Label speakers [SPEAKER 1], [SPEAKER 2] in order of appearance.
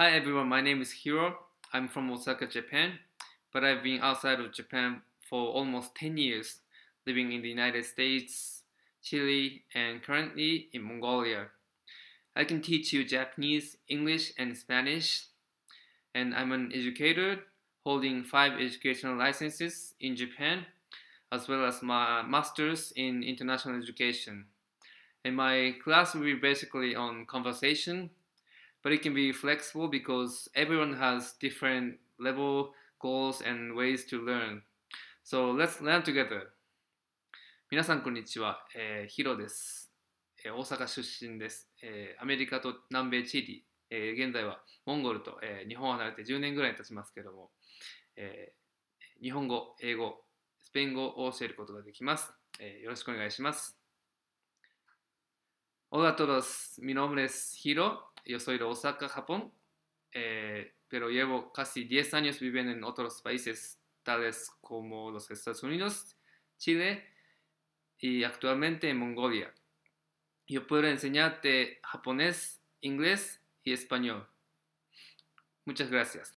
[SPEAKER 1] Hi everyone, my name is Hiro. I'm from Osaka, Japan, but I've been outside of Japan for almost 10 years, living in the United States, Chile, and currently in Mongolia. I can teach you Japanese, English, and Spanish, and I'm an educator holding five educational licenses in Japan, as well as my master's in international education. And my class will be basically on conversation, but it can be flexible because everyone has different level goals and ways to learn. So let's learn together. 皆さんこんにちは、えー、ヒロです、えー大阪出身です、えーアメリカと南米チリ、えー現在はモンゴルと、えー日本を離れて10年ぐらい経ちますけども、えー日本語、英語、スペイン語を教えることができます、えーよろしくお願いします。Hola a todos, mi nombre es Hiro, yo soy de Osaka, Japón, eh, pero llevo casi 10 años viviendo en otros países tales como los Estados Unidos, Chile y actualmente en Mongolia. Yo puedo enseñarte japonés, inglés y español. Muchas gracias.